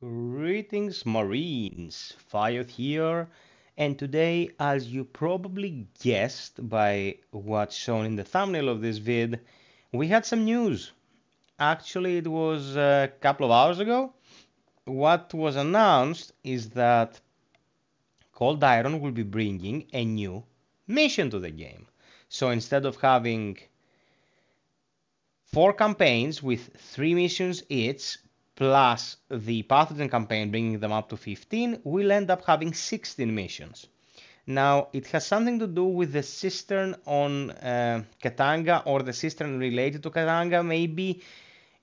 Greetings, Marines! FiOth here, and today, as you probably guessed by what's shown in the thumbnail of this vid, we had some news. Actually, it was a couple of hours ago. What was announced is that Cold Iron will be bringing a new mission to the game. So instead of having four campaigns with three missions each, plus the pathogen campaign bringing them up to 15, we'll end up having 16 missions. Now, it has something to do with the cistern on uh, Katanga or the cistern related to Katanga. Maybe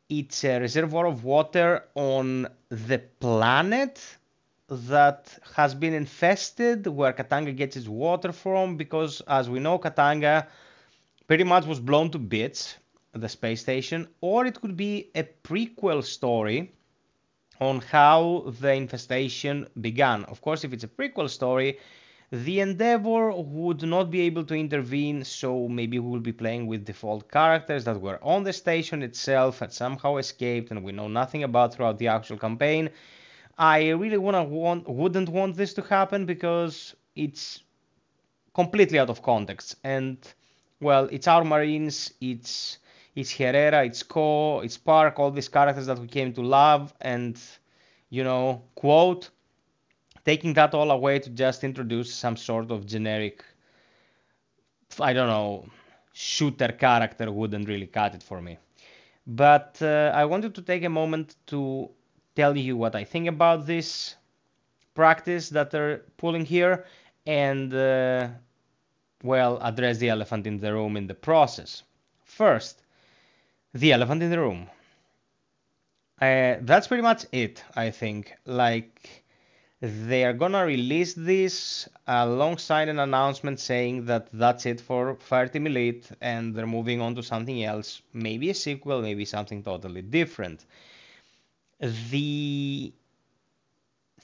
it's a reservoir of water on the planet that has been infested where Katanga gets its water from because, as we know, Katanga pretty much was blown to bits the space station, or it could be a prequel story on how the infestation began. Of course, if it's a prequel story, the Endeavor would not be able to intervene, so maybe we will be playing with default characters that were on the station itself and somehow escaped and we know nothing about throughout the actual campaign. I really wanna want wouldn't want this to happen because it's completely out of context and well, it's our Marines, it's it's Herrera, it's Co, it's Park, all these characters that we came to love, and you know, quote, taking that all away to just introduce some sort of generic, I don't know, shooter character wouldn't really cut it for me. But uh, I wanted to take a moment to tell you what I think about this practice that they're pulling here and, uh, well, address the elephant in the room in the process. First, the elephant in the room. Uh, that's pretty much it, I think. Like, they are gonna release this alongside an announcement saying that that's it for Fireteam Elite and they're moving on to something else. Maybe a sequel, maybe something totally different. The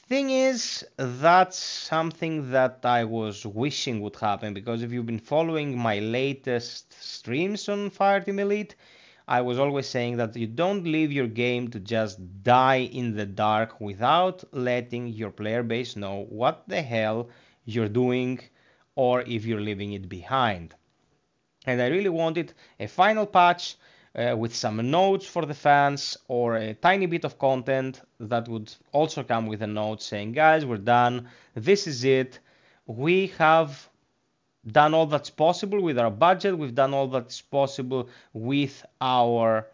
thing is, that's something that I was wishing would happen because if you've been following my latest streams on Fireteam Elite, I was always saying that you don't leave your game to just die in the dark without letting your player base know what the hell you're doing or if you're leaving it behind. And I really wanted a final patch uh, with some notes for the fans or a tiny bit of content that would also come with a note saying, guys, we're done. This is it. We have done all that's possible with our budget, we've done all that's possible with our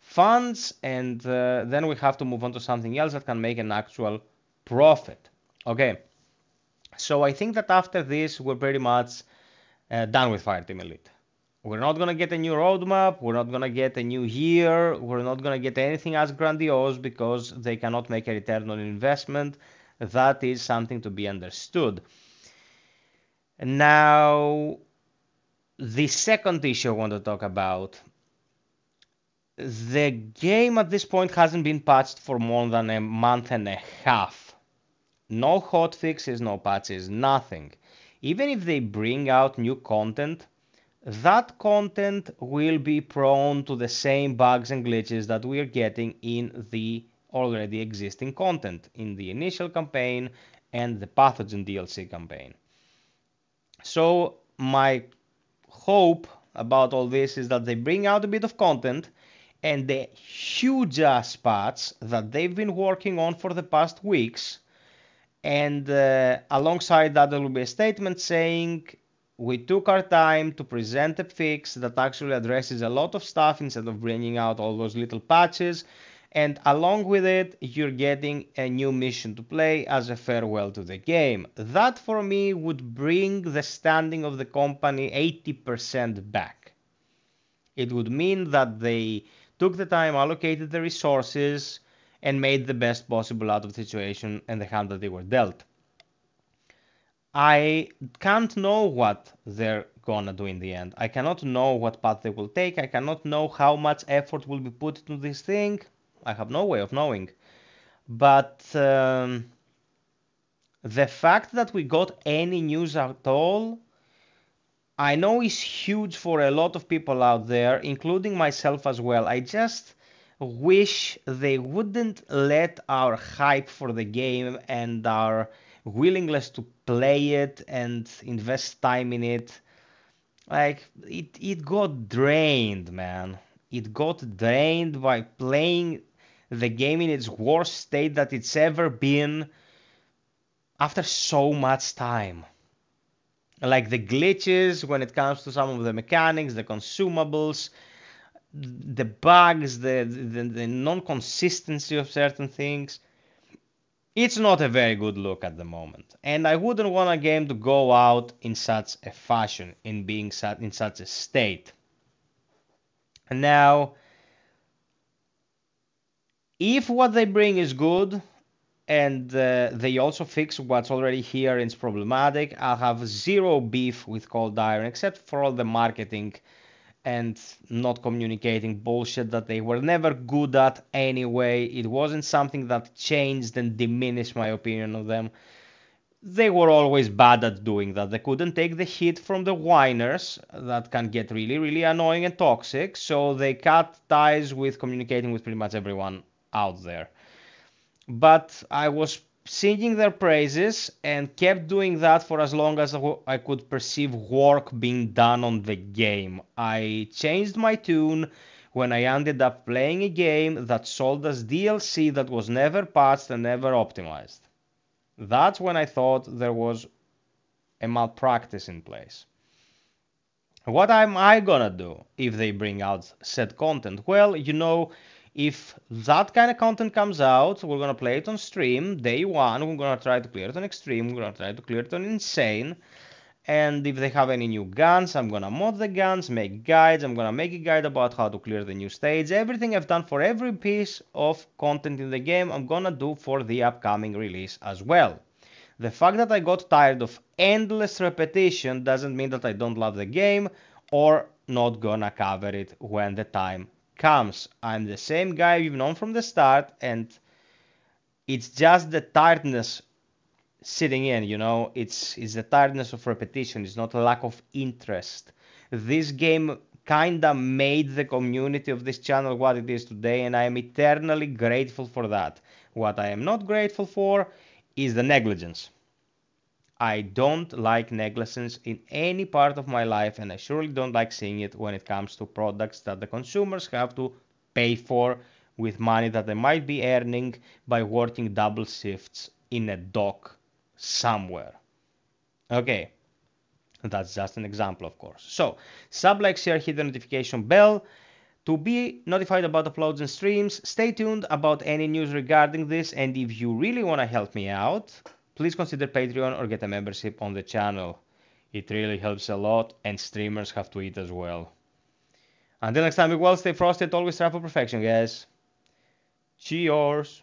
funds, and uh, then we have to move on to something else that can make an actual profit. Okay, so I think that after this, we're pretty much uh, done with Fireteam Elite. We're not gonna get a new roadmap, we're not gonna get a new year, we're not gonna get anything as grandiose because they cannot make a return on investment. That is something to be understood. Now, the second issue I want to talk about. The game at this point hasn't been patched for more than a month and a half. No hotfixes, no patches, nothing. Even if they bring out new content, that content will be prone to the same bugs and glitches that we are getting in the already existing content in the initial campaign and the pathogen DLC campaign. So my hope about all this is that they bring out a bit of content and the huge ass patch that they've been working on for the past weeks. And uh, alongside that, there will be a statement saying we took our time to present a fix that actually addresses a lot of stuff instead of bringing out all those little patches and along with it you're getting a new mission to play as a farewell to the game. That for me would bring the standing of the company 80% back. It would mean that they took the time, allocated the resources, and made the best possible out of the situation and the hand that they were dealt. I can't know what they're gonna do in the end. I cannot know what path they will take. I cannot know how much effort will be put into this thing. I have no way of knowing. But um, the fact that we got any news at all, I know is huge for a lot of people out there, including myself as well. I just wish they wouldn't let our hype for the game and our willingness to play it and invest time in it like it it got drained man it got drained by playing the game in its worst state that it's ever been after so much time like the glitches when it comes to some of the mechanics the consumables the bugs, the, the, the non-consistency of certain things, it's not a very good look at the moment. And I wouldn't want a game to go out in such a fashion, in being in such a state. And now, if what they bring is good, and uh, they also fix what's already here and it's problematic, I'll have zero beef with Cold Iron, except for all the marketing and not communicating bullshit that they were never good at anyway. It wasn't something that changed and diminished my opinion of them. They were always bad at doing that. They couldn't take the hit from the whiners that can get really, really annoying and toxic, so they cut ties with communicating with pretty much everyone out there. But I was singing their praises and kept doing that for as long as I could perceive work being done on the game. I changed my tune when I ended up playing a game that sold as DLC that was never patched and never optimized. That's when I thought there was a malpractice in place. What am I gonna do if they bring out said content? Well, you know, if that kind of content comes out, we're gonna play it on stream day one. We're gonna try to clear it on extreme. We're gonna try to clear it on insane. And if they have any new guns, I'm gonna mod the guns, make guides. I'm gonna make a guide about how to clear the new stage. Everything I've done for every piece of content in the game, I'm gonna do for the upcoming release as well. The fact that I got tired of endless repetition doesn't mean that I don't love the game or not gonna cover it when the time comes. I'm the same guy you've known from the start, and it's just the tiredness sitting in, you know, it's it's the tiredness of repetition, it's not a lack of interest. This game kinda made the community of this channel what it is today, and I am eternally grateful for that. What I am not grateful for is the negligence. I don't like negligence in any part of my life, and I surely don't like seeing it when it comes to products that the consumers have to pay for with money that they might be earning by working double shifts in a dock somewhere. Okay, that's just an example, of course. So, sub, like, share, hit the notification bell to be notified about uploads and streams. Stay tuned about any news regarding this, and if you really want to help me out, please consider Patreon or get a membership on the channel. It really helps a lot, and streamers have to eat as well. Until next time, be well, stay frosted, always strive for perfection, guys. Cheers!